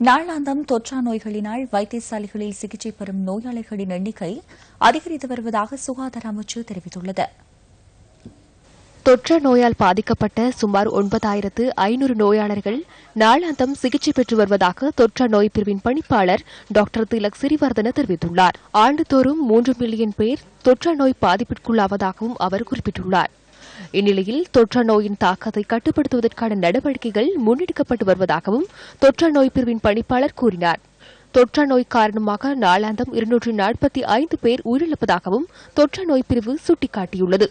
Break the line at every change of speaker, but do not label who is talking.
நாளாந்தம் தொற்றா நோய்களினால் வைத்தியசாலைகளில் சிகிச்சை பெறும் நோயாளிகளின் எண்ணிக்கை அதிகரித்து வருவதாக சுகாதார அமைச்சு தெரிவித்துள்ளது.
தொற்ற நோயால் பாதிக்கப்பட்ட சுமார் ஒன்பதாயிரத்து ஐநூறு நோயாளர்கள் நாளாந்தம் சிகிச்சை பெற்று வருவதாக தொற்ற நோய் பிரிவின் பணிப்பாளர் டாக்டர் திலக் சிறிவர்தன தெரிவித்துள்ளார். ஆண்டுதோறும் மூன்று மில்லியன் பேர் தொற்ற நோய் பாதிப்பிற்குள்ளாவதாகவும் அவர் குறிப்பிட்டுள்ளார். இந்நிலையில் தொற்ற நோயின் தாக்கத்தை கட்டுப்படுத்துவதற்கான நடவடிக்கைகள் முன்னெடுக்கப்பட்டு வருவதாகவும் தொற்ற நோய் பிரிவின் பணிப்பாளர் கூறினார். தொற்ற நோய் காரணமாக நாளாந்தம் இருநூற்று நாற்பத்தி ஐந்து பேர் உயிரிழப்பதாகவும் தொற்ற நோய் பிரிவு சுட்டிக்காட்டியுள்ளது.